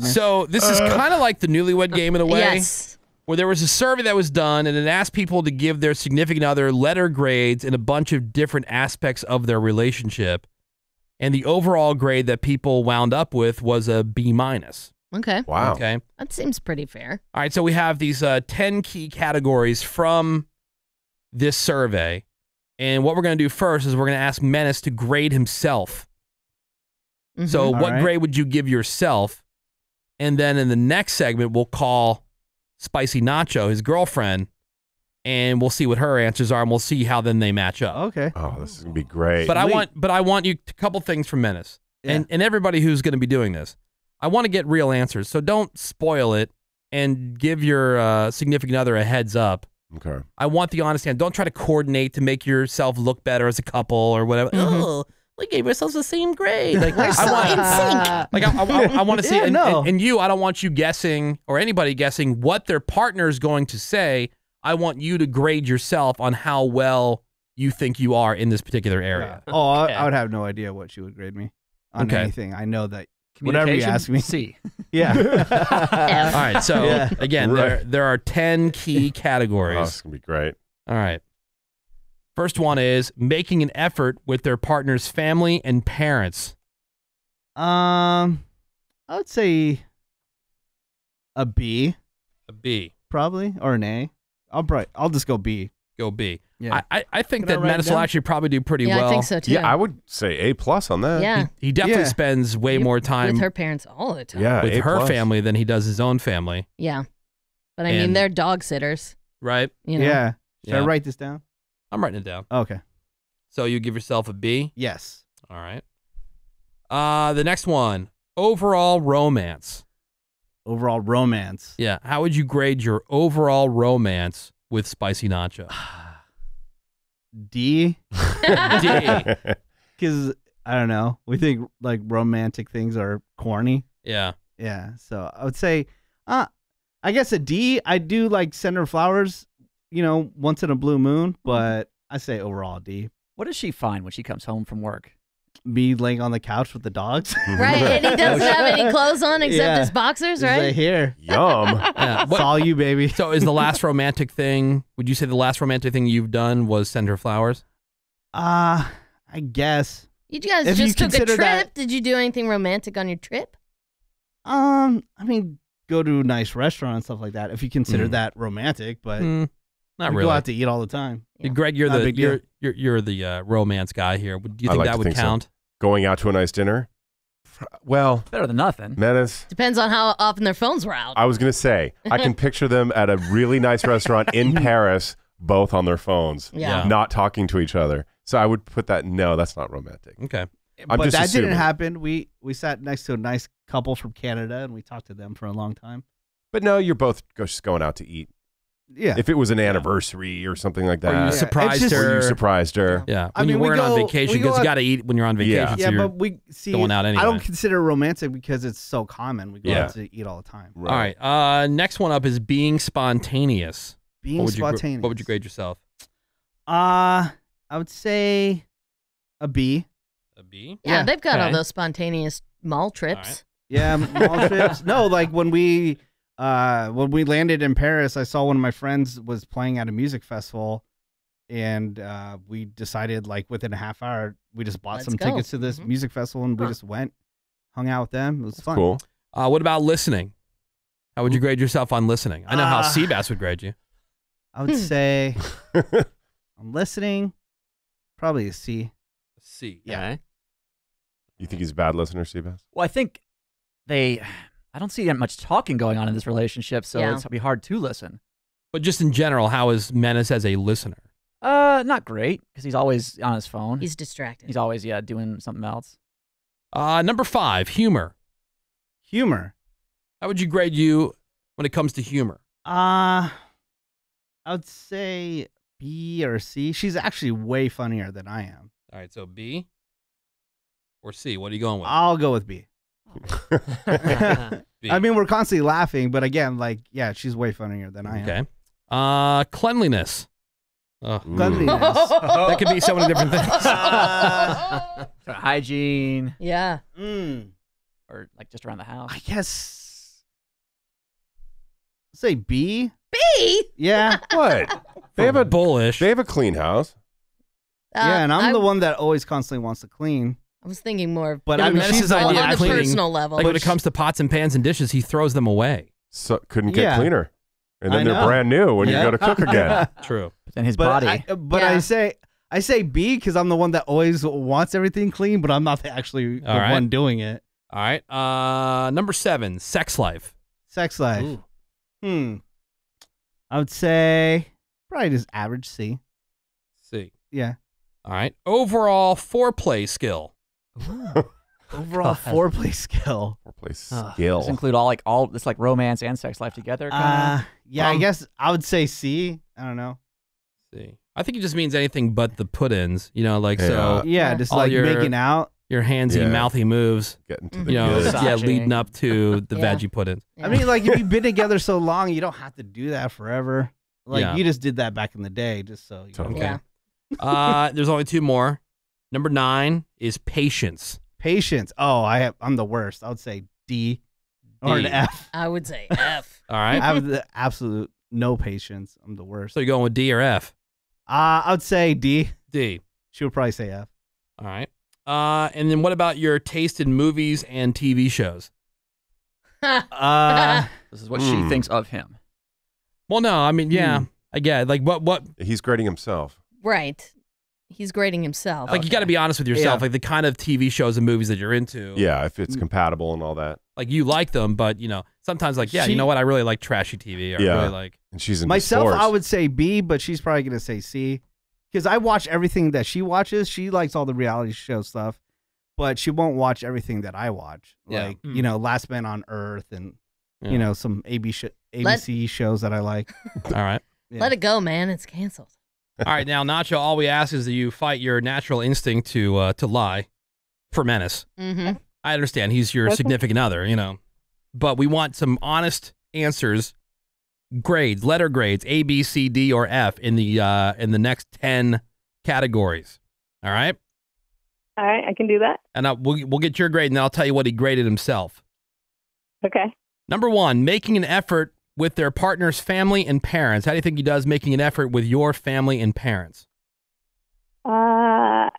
So this is Uh. kind of like the newlywed game in a way. Yes. Where there was a survey that was done and it asked people to give their significant other letter grades in a bunch of different aspects of their relationship. And the overall grade that people wound up with was a B minus. Okay. Wow. Okay. That seems pretty fair. All right, so we have these uh, 10 key categories from this survey. And what we're going to do first is we're going to ask Menace to grade himself. So, Mhm. what All right. grade would you give yourself? And then in the next segment, we'll call Spicy Nacho, his girlfriend, and we'll see what her answers are and we'll see how then they match up. Okay. Oh, this is going to be great. But I want but I want you a couple things from Menace. And and everybody who's going to be doing this. I want to get real answers. So don't spoil it and give your uh, significant other a heads up. Okay. I want the honest answer. Don't try to coordinate to make yourself look better as a couple or whatever. Oh, we gave ourselves the same grade. Like We're so I want, in sync. Like I, I, I want to see, Yeah, and, no. and, and you, I don't want you guessing or anybody guessing what their partner is going to say. I want you to grade yourself on how well you think you are in this particular area. Oh, I, I would have no idea what she would grade me on Okay. anything. I know that whatever you ask me. C. Yeah. All right. So Yeah. again, there there are ten key oh, categories. Oh, this is going to be great. All right. First one is making an effort with their partner's family and parents. Um, I would say a B, A B. probably, or an A. I'll probably, I'll just go B. Go B. Yeah. I, I, I think Can that write it Menace will actually probably do pretty Yeah, I well. think so, too. Yeah, I would say A plus on that. Yeah. He, he definitely Yeah. spends way more time With her parents all the time. Yeah, with A her plus. family than he does his own family, Yeah. But I mean, they're dog sitters. right? You know? Yeah. Should Yeah. I write this down? I'm writing it down. Okay. So you give yourself a B. Yes. All right. Uh, the next one, overall romance. Overall romance. Yeah. How would you grade your overall romance with Spicy Nacho? D. D. Because I don't know. We think like romantic things are corny. Yeah. Yeah. So I would say, uh, I guess a D. I do like send her flowers, you know, once in a blue moon, but I say overall D. What does she find when she comes home from work? Me laying on the couch with the dogs. Right. And he doesn't have any clothes on except Yeah. his boxers, He's like, right? here. Yum. Yeah. It's What- all you, baby. so is the last romantic thing? Would you say the last romantic thing you've done was send her flowers? Uh, I guess. You guys If you just took a consider trip. that- Did you do anything romantic on your trip? Um, I mean, go to a nice restaurant and stuff like that. If you consider Mm. that romantic, but Mm, not we really. go out to eat all the time. Greg, you're Not the big you're, you're you're the uh, romance guy here. Do you think like that would think so. count? Going out to a nice dinner? Well, Better than nothing. Menace. Depends on how often their phones were out. I was going to say, I can picture them at a really nice restaurant in Paris, both on their phones, Yeah. Yeah. not talking to each other. So I would put that, no, that's not romantic. Okay. I'm but just that assuming. didn't happen. We we sat next to a nice couple from Canada and we talked to them for a long time. But no, you're both just going out to eat. Yeah. If it was an anniversary or something like Or that. you it's surprised just- her? Or you surprised her. Yeah. When I you mean, we weren't on go- vacation we go because you out- got to eat when you're on vacation. yeah, so you're, but we see going out I anyway. don't consider it romantic because it's so common. We go Yeah. out to eat all the time. All right. Uh, next one up is being spontaneous. Being what would You, spontaneous. what would you grade yourself? Uh I would say a B. A B. yeah, yeah, they've got all okay. those spontaneous mall trips. Yeah, mall trips. No, like when we uh when we landed in Paris, I saw one of my friends was playing at a music festival and uh we decided like within a half hour we just bought Let's some go. tickets to this Mhm. music festival and we just went, hung out with them. It was fun. Cool. Uh, what about listening? How would you grade yourself on listening? I know how Uh, Seabass would grade you. I would Hmm. say I'm listening, probably a C. C. Yeah. You think he's a bad listener, Seabass? Well, I think they. I don't see that much talking going on in this relationship, so Yeah. it's gonna be hard to listen. But just in general, how is Menace as a listener? Uh, not great because he's always on his phone. He's distracted. He's always yeah doing something else. Uh, number five, humor. Humor. How would you grade you when it comes to humor? Uh I would say B or C. She's actually way funnier than I am. All right, so B or C. What are you going with? I'll go with B. B. I mean, we're constantly laughing, but again, like, yeah, she's way funnier than I am. okay. Uh, cleanliness. Oh, Cleanliness. that could be so many different things. So hygiene yeah. Mm, or like just around the house. I guess say B. B. Yeah. What? They have a bullish. They have a clean house. yeah, and I'm Uh, I, the one that always constantly wants to clean. I was thinking more. But I but mean, Menace's she's the one idea on of the cleaning, personal level. Like when it comes to pots and pans and dishes, he throws them away. So couldn't get Yeah. cleaner. And then they're brand new when Yeah. you go to cook again. True. But then his but body. I, but I say I say B because I'm the one that always wants everything clean, but I'm not actually the All right. one doing it. All right. Uh, number seven, sex life. Sex life. Ooh. Hmm. I would say probably just average C. C. Yeah. All right. Overall foreplay skill. Overall God. foreplay skill. Replace Ugh, skill. Does include all like all it's like romance and sex life together. Kind Uh, yeah, I Um, guess I would say C. I don't know. See. I think it just means anything but the put-ins. You know, like so Yeah, Yeah. just All like your- making out. your handsy, Yeah. mouthy moves. Getting to Mhm. the You know, good. yeah, leading up to the Yeah. veggie put-ins. Yeah. I mean, like if you've been together so long, you don't have to do that forever. Like Yeah. you just did that back in the day, just so you Totally. yeah. Uh, there's only two more. Number nine is patience. Patience. Oh, I have. I'm the worst. I would say D or an D. F. I would say F. All right. I right. have the absolute no patience. I'm the worst. so you're going with D or F? Uh, I would say D. D. She would probably say F. All right. Uh, and then what about your taste in movies and TV shows? Uh. This is what she Hmm. thinks of him. Well, no, I mean, yeah, Hmm. I get it. like what what He's grading himself. right. He's grading himself. like you got to be honest with yourself. Yeah. Like the kind of TV shows and movies that you're into. Yeah, if Mm. it's compatible and all that. Like you like them, but you know sometimes like yeah, She- you know what? I really like trashy TV. Or Yeah. I really like And she's in myself, sports. I would say B, but she's probably gonna say C because I watch everything that she watches. She likes all the reality show stuff, but she won't watch everything that I watch. Yeah. Like you know, Last Man on Earth and Yeah. you know some AB sh- ABC shows that I like. all right. Yeah. Let it go, man. It's canceled. All right, now Nacho, all we ask is that you fight your natural instinct to uh, to lie for Menace. Mm-hmm. I understand he's your significant other, you know, but we want some honest answers, grades, letter grades, A, B, C, D, or F in the uh, in the next ten categories. All right, All right, I can do that. and uh, we'll we'll get your grade, and then I'll tell you what he graded himself. Okay. Number one, making an effort with their partner's family and parents. How do you think he does making an effort with your family and parents? Uh,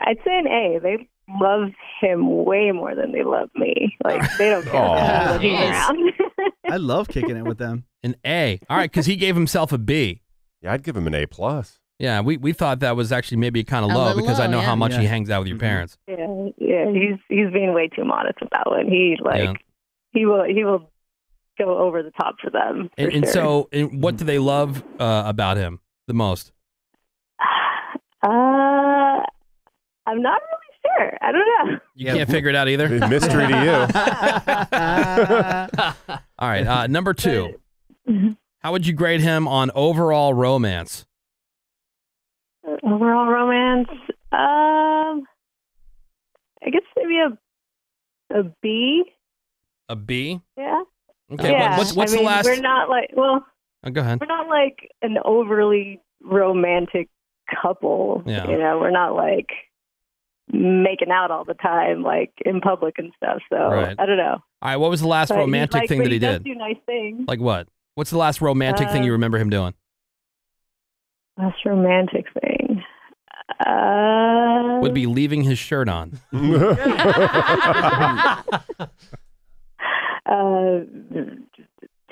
I'd say an A. They love him way more than they love me. Like they don't care Aw. that around. I love kicking it with them. An A. All right, because he gave himself a B. Yeah, I'd give him an A plus. Yeah, we, we thought that was actually maybe kind of low little because I low, know how yeah. much he hangs out with your Mhm. parents. yeah, yeah. He's he's being way too modest with that one. He like Yeah. he will he will go over the top for them. For And, and sure. so, and what do they love uh, about him the most? uh, I'm not really sure. I don't know. You can't figure it out either. Mystery to you. All right, uh, number two. How would you grade him on overall romance? Overall romance, um, I guess maybe a a B. A B. Yeah. Okay. yeah. What's what's I mean, the last? We're not like well, Oh, go ahead. we're not like an overly romantic couple. Yeah. You know, we're not like making out all the time, like in public and stuff. So Right. I don't know. All right. What was the last But romantic like- thing that he does did? Do nice things. Like what? What's the last romantic thing Uh, you remember him doing? Last romantic thing. Uh, Would be leaving his shirt on. uh,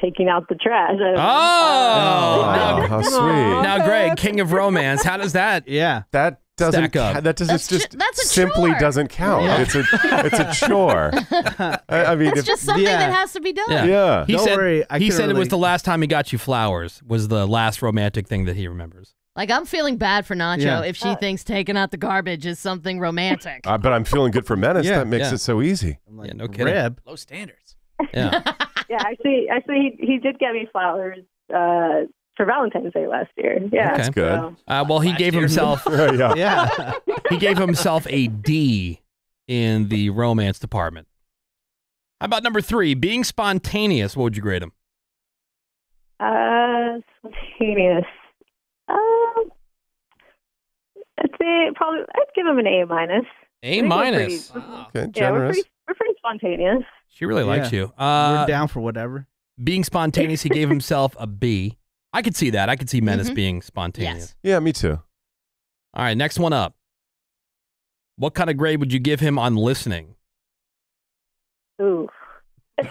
taking out the trash. I don't know. Oh! Oh, how sweet. Now, Greg, king of romance, how does that? yeah. That doesn't Stack up. ca- that doesn't That's ju- just that's simply chore. doesn't count. Yeah. It's a it's a chore. I, I mean, It's if, just something yeah. that has to be done. Yeah. yeah. He Don't said worry, I he can said it was the last time he got you flowers. Was the last romantic thing that he remembers. Like I'm feeling bad for Nacho Yeah. if she Uh, thinks taking out the garbage is something romantic. Uh, but I'm feeling good for Menace. Yeah. that makes Yeah. it so easy. I'm like, Yeah, no kidding. Rib. Low standards. Yeah. Yeah, actually, actually, he, he did get me flowers uh, for Valentine's Day last year. Yeah, Okay. That's good. so- Uh, well, he Last gave year. himself yeah. Yeah. he gave himself a D in the romance department. How about number three? Being spontaneous. What would you grade him? Uh, spontaneous. Um, I'd say probably I'd give him an A minus. A minus. pretty- Okay, Yeah, we're generous. pretty, we're pretty spontaneous. She really likes you. Uh, We're down for whatever. Being spontaneous, he gave himself a B. I could see that. I could see Menace Mhm. being spontaneous. Yeah, me too. All right, next one up. What kind of grade would you give him on listening? Ooh. it's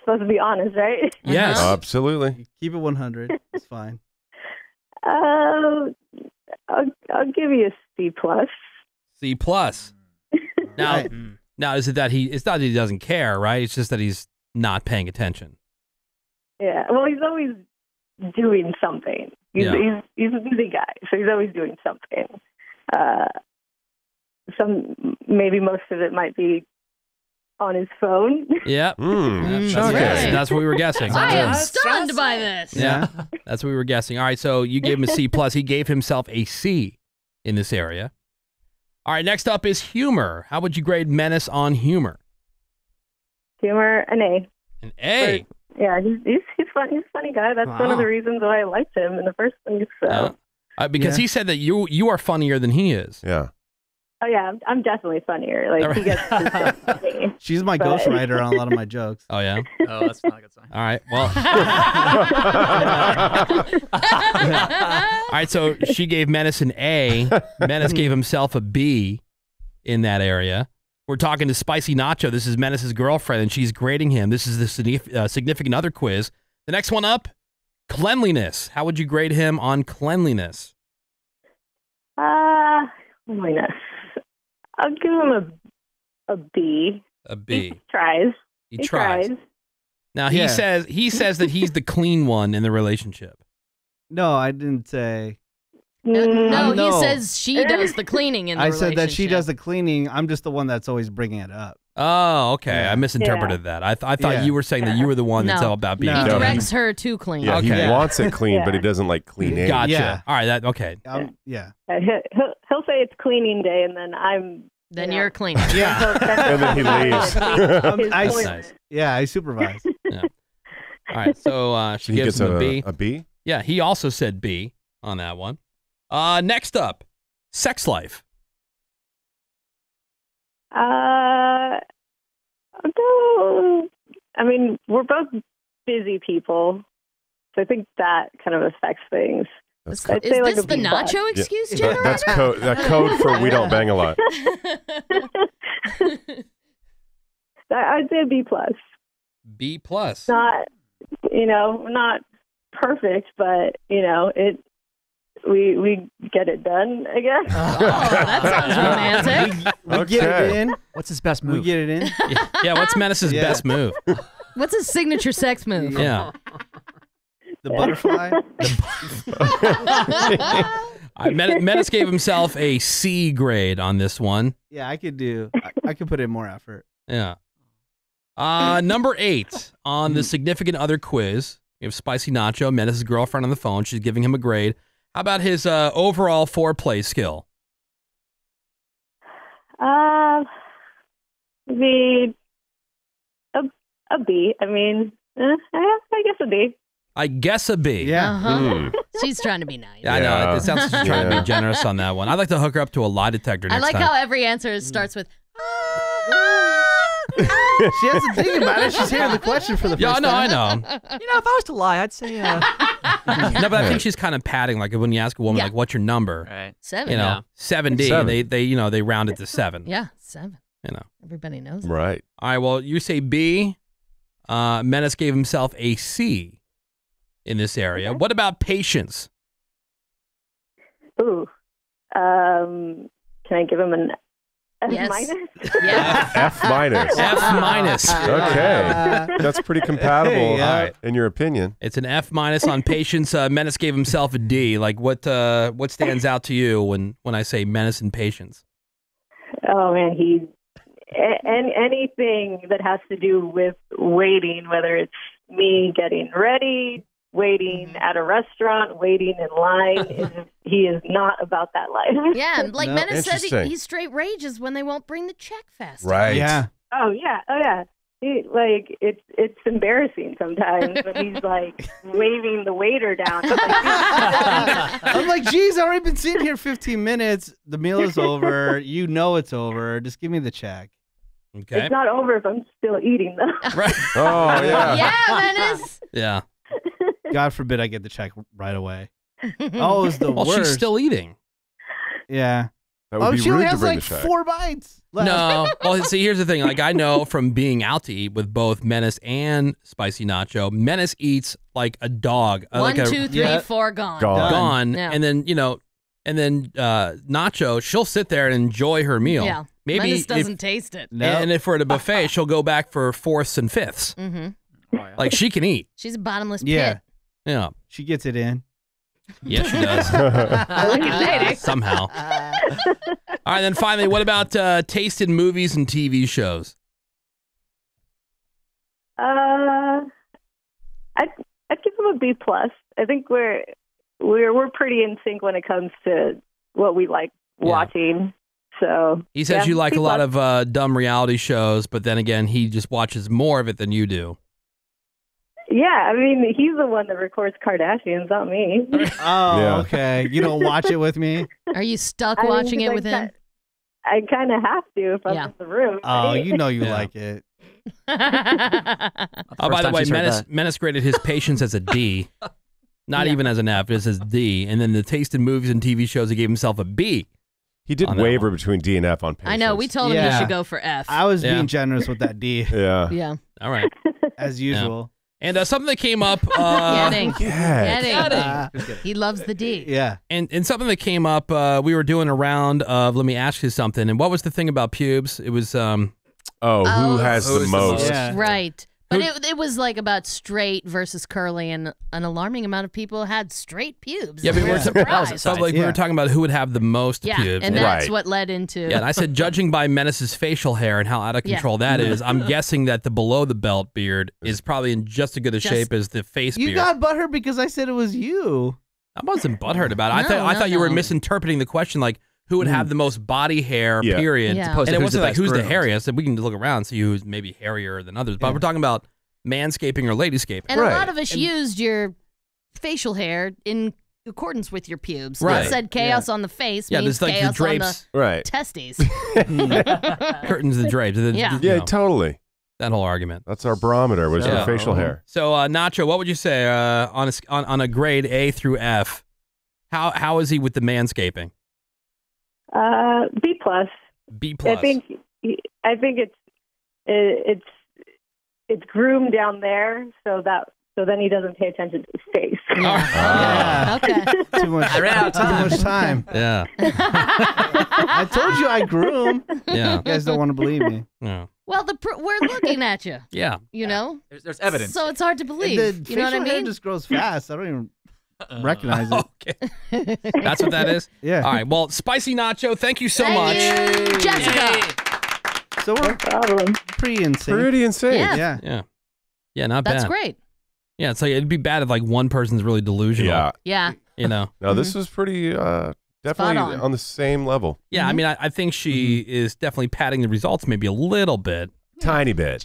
supposed to be honest, right? Yes. Absolutely. Keep it 100. It's fine. Uh, I'll, I'll give you a C plus. C plus. Now, Right. now is it that he? It's not that he doesn't care, right? It's just that he's not paying attention. Yeah. Well, he's always doing something. He's Yeah. he's he's a busy guy, so he's always doing something. Uh, some maybe most of it might be on his phone. Yep. Mm, That's, okay. that's, that's what we were guessing. I am stunned by this. Yeah, that's what we were guessing. All right, so you gave him a C plus. He gave himself a C in this area. All right, next up is humor. How would you grade Menace on humor? Humor, an A. An A. Yeah, he's he's he's fun. He's a funny guy. That's one of the reasons why I liked him in the first place. So, Yeah. Uh, because Yeah. he said that you you are funnier than he is. Yeah. Oh yeah, I'm, I'm definitely funnier. Like he gets his stuff from me. She's my But- ghostwriter on a lot of my jokes. Oh yeah. Oh, that's not a good sign. All right. Well. All right. So she gave Menace an A. Menace gave himself a B in that area. We're talking to Spicy Nacho. This is Menace's girlfriend, and she's grading him. This is the signif- uh, significant other quiz. The next one up, cleanliness. How would you grade him on cleanliness? Uh, holiness. I'll give him a a B. A B. He tries. He, He tries. tries. Now he Yeah. says he says that he's the clean one in the relationship. No, I didn't say. No, Mm, he says she does the cleaning in the I said that she does the cleaning. I'm just the one that's always bringing it up. Oh, okay. Yeah. I misinterpreted that. I, th- I thought Yeah. you were saying that you were the one that's No. all about being He No. clean. directs her to clean. Yeah, Okay. he wants it clean, but he doesn't like clean in. Gotcha. Yeah. All right. That okay. Um, yeah. Uh, He'll, he'll he'll say it's cleaning day, and then I'm. Then you you're know, cleaning. Yeah. And then he leaves. Um, I- toilet. Nice. Yeah, I supervise. All right. So uh, she he gives gets him a a, B. a B? Yeah. He also said B on that one. Uh, next up, sex life. Uh, I'll. I mean, we're both busy people, so I think that kind of affects things. That's, Is say like this the B plus. nacho excuse that- generator? that's code. That code for we don't bang a lot. I- I'd say a B plus. B plus. Not, you know, not perfect, but you know, it. We we get it done. I guess. Oh, that sounds romantic. We get it in. What's his best move? We get it in. yeah, yeah, What's Menace's Yeah. best move? What's his signature sex move? Yeah. The butterfly. I, Men- Menace gave himself a C grade on this one. Yeah, I could do. I, I could put in more effort. Yeah. Uh, number eight on the significant other quiz. We have Spicy Nacho, Menace's girlfriend on the phone. She's giving him a grade. How about his uh, overall foreplay skill? Uh, the a a B. I mean, eh, I, I guess a B. I guess a B. Yeah. Uh-huh. Mm. She's trying to be nice. Yeah, I know. It sounds like she's trying to be generous on that one. I'd like to hook her up to a lie detector I like time. how every answer starts with. she has to think about it. She's hearing the question for the first yeah, no, I time. know. You know, if I was to lie, I'd say uh, no, but I think she's kind of padding. Like when you ask a woman, Yeah. like, "What's your number?" right. Seven. You know, Yeah. seven D. Seven. They they you know they round it to seven. Yeah, seven. You know. Everybody knows. it. Right. All right. Well, you say B. Uh, Menace gave himself a C in this area. What about patience? Ooh. Um, can I give him an F Yes. minus? Yeah. F minus. F minus. Okay. That's pretty compatible, Yeah. uh, in your opinion. It's an F minus on patience. Uh, Menace gave himself a D. Like what? Uh, what stands out to you when when I say Menace and patience? Oh man, he a- and anything that has to do with waiting, whether it's me getting ready, waiting mm-hmm. at a restaurant, waiting in line, is, he is not about that life. Yeah, and like No, Menace said, he, interesting. he straight rages when they won't bring the check fast. Right. Yeah. Oh yeah, oh yeah. He, like it's it's embarrassing sometimes when he's like waving the waiter down. I'm like, I'm like, geez, I've already been sitting here 15 minutes. The meal is over. You know it's over. Just give me the check. Okay. It's not over if I'm still eating though. Right. Oh yeah. yeah, Menace. Yeah. God forbid I get the check right away. Oh, it's the Well, worst. she's still eating. yeah. That would Oh, be she rude only to has bring like the check. four bites. left. No. Well, see, here's the thing. Like, I know from being out to eat with both Menace and Spicy Nacho, Menace eats like a dog. uh, One, like a, two, three, Yeah. four, gone. Gone. gone. Yeah. And then, you know, and then uh, Nacho, she'll sit there and enjoy her meal. Yeah. Maybe Menace doesn't taste it. No. And if we're at a buffet, she'll go back for fourths and fifths. hmm Like she can eat. She's a bottomless yeah. pit. Yeah. She gets it in. Yeah, she does. Look at lady. Somehow. All right, then finally, what about uh, taste in movies and TV shows? Uh, I'd I'd give him a B plus. I think we're we're we're pretty in sync when it comes to what we like Yeah. watching. So He says yeah, you like a lot of uh, dumb reality shows, but then again, he just watches more of it than you do. Yeah, I mean he's the one that records Kardashians, not me. Oh, Yeah. okay. You don't watch it with me? Are you stuck I mean, watching it I with him? ki- I kind of have to if I'm Yeah. in the room. Oh, you know you Yeah. like it. Oh, by the way, she's heard Menace. Menace graded his patience as a D, not Yeah. even as an F, just as D. And then the taste in movies and TV shows, he gave himself a B. He did On waver between D and F on patience. I know. We told him he should go for F. I was Yeah. being generous with that D, Yeah. yeah. All right. as usual. And uh, something that came up, uh, Getting. Yeah. Getting. Uh, He loves the D. yeah. and, and something that came up, uh, we were doing a round of let me ask you something. And what was the thing about pubes? It was um, Oh, who Oh. has Who the is the most? most? Yeah. Right. But it, it was like about straight versus curly, and an alarming amount of people had straight pubes. Yeah, but We we're were surprised. so like we were talking about who would have the most yeah, pubes. and And- that's Right. what led into. yeah, and I said, judging by Menace's facial hair and how out of Yeah. control that is, I'm guessing that the below the belt beard is probably in just as good a Just- shape as the face beard. You beard. got butthurt because I said it was you. I wasn't butthurt about it. I No, thought I no, thought you were misinterpreting the question, like who would have the most body hair, Yeah. period. Yeah. Opposed And it wasn't the like best who's the hairiest. I said we can look around and see who's maybe hairier than others. But Yeah. we're talking about manscaping or ladyscaping. and a lot of us used your facial hair in accordance with your pubes. Right. It said chaos on the face yeah, means there's like the chaos on the Right. testes. curtains, the drapes. the- the- Yeah. you Yeah, know, totally. that whole argument. That's our barometer. Was Yeah. our facial hair. So, uh, Nacho, what would you say uh, on a s- on, on a grade A through F? How how is he with the manscaping? Uh, B plus. B plus. I think I think it's it, it's it's groomed down there, so that so then he doesn't pay attention to his face. Ah. okay. okay. Too much. I ran out of time. Too much time. Yeah, I told you I groom. yeah, You guys don't want to believe me. yeah, well, the pr- we're looking at you. yeah. You know, There's, there's evidence. so it's hard to believe. The you know what I facial hair mean? just grows fast. I don't even recognize it. Okay, that's what that is. Yeah. All right. Well, spicy nacho. Thank you so Thank much. you, Jessica. So we're Problem. pretty insane. Pretty insane. Yeah. Yeah. Yeah, yeah, not That's bad. great. Yeah, it's like it'd be bad if like one person's really delusional. Yeah. Yeah. you know. No, this was pretty uh definitely on. on. the same level. Yeah, I mean, I, I think she Mm-hmm. is definitely padding the results maybe a little bit. Tiny bit.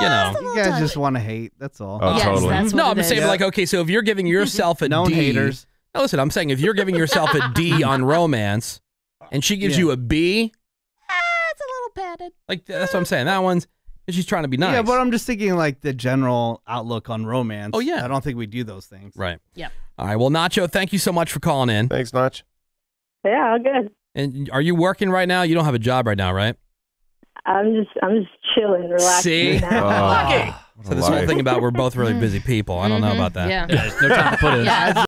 You know. You guys just want to hate. That's all. Oh, yes, totally. that's what No, it I'm is. saying Yeah. like okay, so if you're giving yourself a Known D- haters. No, listen, I'm saying if you're giving yourself a D on romance, and she gives Yeah. you a B, Ah, it's a little padded. like that's what I'm saying. That one's she's trying to be nice. Yeah, but I'm just thinking like the general outlook on romance. Oh, yeah. I don't think we do those things. right. Yep. All right. Well, Nacho, thank you so much for calling in. Thanks, Notch. Yeah, all good. And are you working right now? You don't have a job right now, right? I'm just I'm just chilling, relaxing See? now. Oh, So a this whole thing about we're both really busy people. I don't know Mhm. about that. Yeah. There's no time to put in. Yeah.